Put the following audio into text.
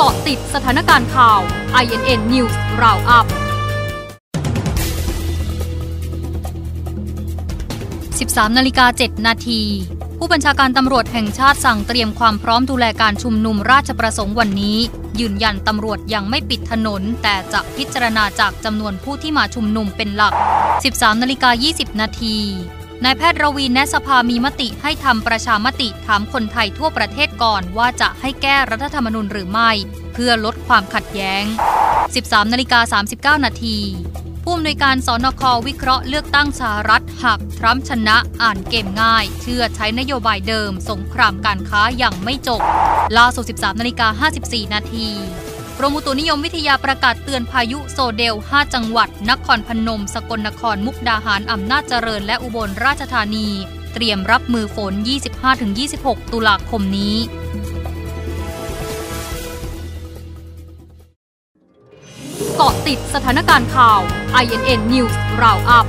เกาะติดสถานการณ์ข่าว INN News Roundup 13นาฬิกา7นาที ผู้บัญชาการตำรวจแห่งชาติสั่งเตรียมความพร้อมดูแลการชุมนุมราชประสงค์วันนี้ ยืนยันตำรวจยังไม่ปิดถนน แต่จะพิจารณาจากจำนวนผู้ที่มาชุมนุมเป็นหลัก 13นาฬิกา20นาที นายแพทย์ระวีแนสภามีมติให้ทำประชามติถามคนไทยทั่วประเทศก่อนว่าจะให้แก้รัฐธรรมนูญหรือไม่ เพื่อลดความขัดแย้ง 13นาฬิกา39 นาที ผู้อำนวยการสนควิเคราะห์เลือกตั้งสหรัฐหากทรัมป์ชนะอ่านเกมง่าย เชื่อใช้นโยบายเดิม สงครามการค้าอย่างไม่จบล่าสุด13นาฬิกา54 นาที กรมอุตุนิยมวิทยาประกาศเตือนพายุโซเดล 5 จังหวัด นครพนม สกลนคร มุกดาหาร อำนาจเจริญ และอุบลราชธานี เตรียมรับมือฝน 25-26 ตุลาคมนี้ เกาะติดสถานการณ์ข่าว INN News Roundup